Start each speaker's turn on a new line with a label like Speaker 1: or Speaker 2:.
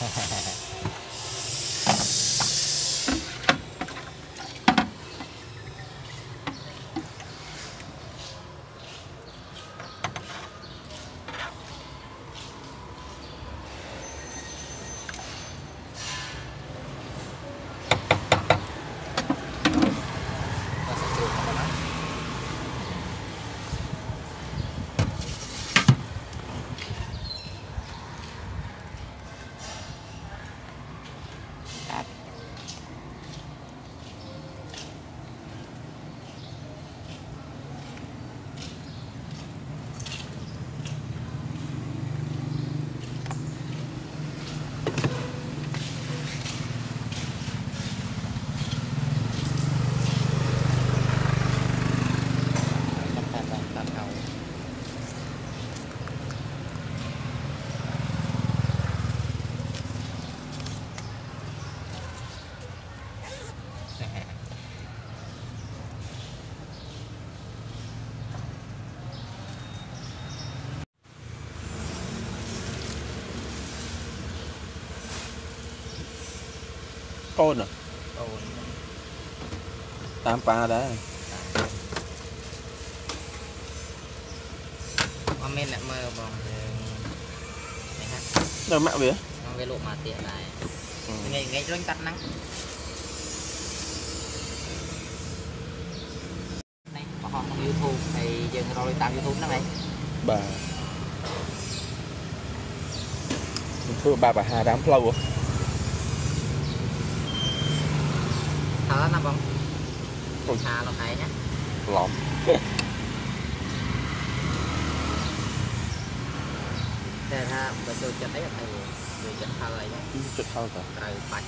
Speaker 1: ハハハハ。
Speaker 2: tôn à? Tám pa đã
Speaker 1: con men lại mơ bóng
Speaker 2: rồi mẹ bía
Speaker 1: con cái lộ mà tiện lại. Ngày ngày cho anh tắt nắng. Này có họ không youtube thì dừng rồi tạm youtube nữa này
Speaker 2: bà. Mình thưa ba bà hà đám lâu rồi à?
Speaker 1: thở nó bông còn xa lọc này nhá
Speaker 2: lọc
Speaker 1: đây ha mình tôi cho thấy là thầy người chích hơi nhá
Speaker 2: chích hơi
Speaker 1: rồi bạch.